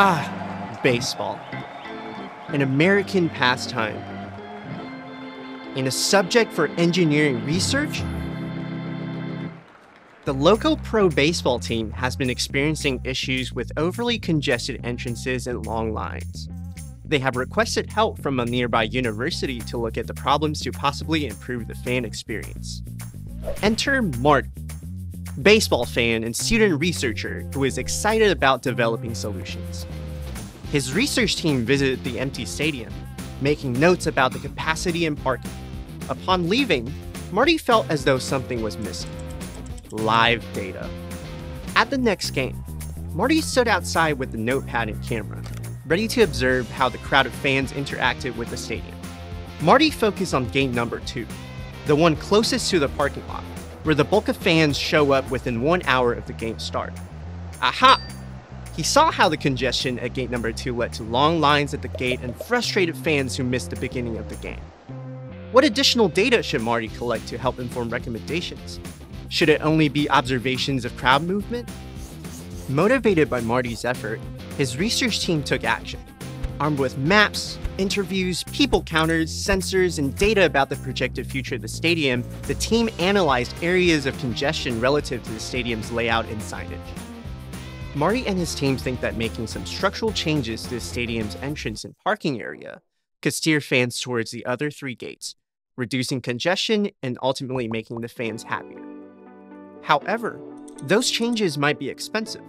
Ah, baseball. An American pastime. And a subject for engineering research? The local pro baseball team has been experiencing issues with overly congested entrances and long lines. They have requested help from a nearby university to look at the problems to possibly improve the fan experience. Enter Marty, baseball fan and student researcher who is excited about developing solutions. His research team visited the empty stadium, making notes about the capacity and parking. Upon leaving, Marty felt as though something was missing live data. At the next game, Marty stood outside with the notepad and camera, ready to observe how the crowd of fans interacted with the stadium. Marty focused on game number two, the one closest to the parking lot, where the bulk of fans show up within one hour of the game start. Aha! He saw how the congestion at gate number two led to long lines at the gate and frustrated fans who missed the beginning of the game. What additional data should Marty collect to help inform recommendations? Should it only be observations of crowd movement? Motivated by Marty's effort, his research team took action. Armed with maps, interviews, people counters, sensors, and data about the projected future of the stadium, the team analyzed areas of congestion relative to the stadium's layout and signage. Marty and his team think that making some structural changes to the stadium's entrance and parking area could steer fans towards the other three gates, reducing congestion and ultimately making the fans happier. However, those changes might be expensive,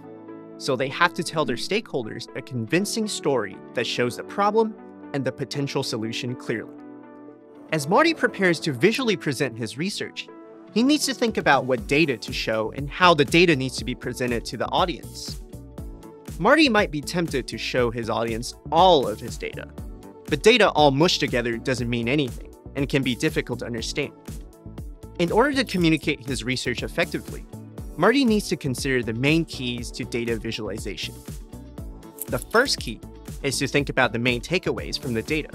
so they have to tell their stakeholders a convincing story that shows the problem and the potential solution clearly. As Marty prepares to visually present his research, he needs to think about what data to show and how the data needs to be presented to the audience. Marty might be tempted to show his audience all of his data, but data all mushed together doesn't mean anything and can be difficult to understand. In order to communicate his research effectively, Marty needs to consider the main keys to data visualization. The first key is to think about the main takeaways from the data.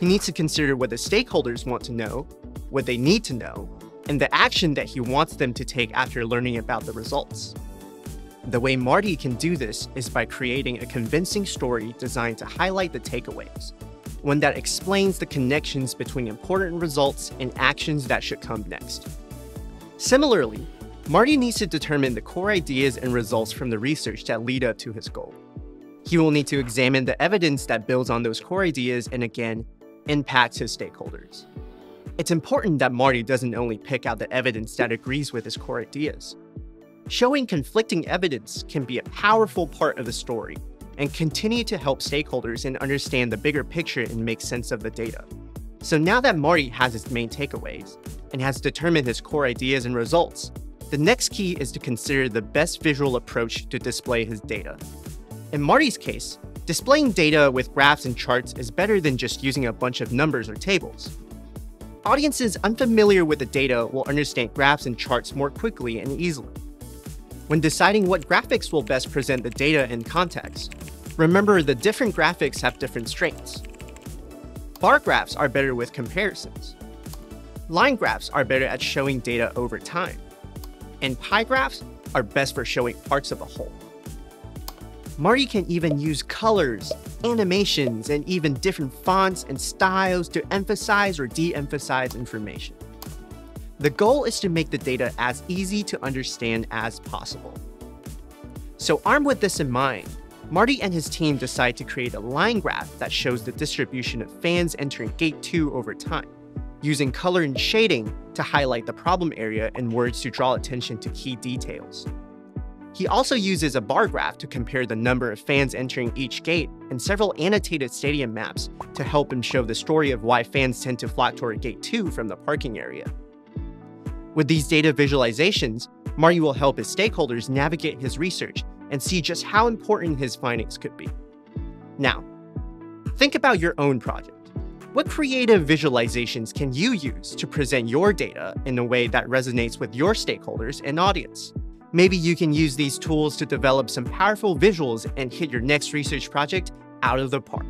He needs to consider what the stakeholders want to know, what they need to know, and the action that he wants them to take after learning about the results. The way Marty can do this is by creating a convincing story designed to highlight the takeaways, one that explains the connections between important results and actions that should come next. Similarly, Marty needs to determine the core ideas and results from the research that lead up to his goal. He will need to examine the evidence that builds on those core ideas and again, impacts his stakeholders. It's important that Marty doesn't only pick out the evidence that agrees with his core ideas. Showing conflicting evidence can be a powerful part of the story and continue to help stakeholders and understand the bigger picture and make sense of the data. So now that Marty has his main takeaways and has determined his core ideas and results, the next key is to consider the best visual approach to display his data. In Marty's case, displaying data with graphs and charts is better than just using a bunch of numbers or tables. Audiences unfamiliar with the data will understand graphs and charts more quickly and easily. When deciding what graphics will best present the data in context, remember the different graphics have different strengths. Bar graphs are better with comparisons. Line graphs are better at showing data over time. And pie graphs are best for showing parts of a whole. Marty can even use colors, animations, and even different fonts and styles to emphasize or de-emphasize information. The goal is to make the data as easy to understand as possible. So armed with this in mind, Marty and his team decide to create a line graph that shows the distribution of fans entering Gate 2 over time, using color and shading to highlight the problem area and words to draw attention to key details. He also uses a bar graph to compare the number of fans entering each gate and several annotated stadium maps to help him show the story of why fans tend to flock toward Gate 2 from the parking area. With these data visualizations, Marty will help his stakeholders navigate his research and see just how important his findings could be. Now, think about your own project. What creative visualizations can you use to present your data in a way that resonates with your stakeholders and audience? Maybe you can use these tools to develop some powerful visuals and hit your next research project out of the park.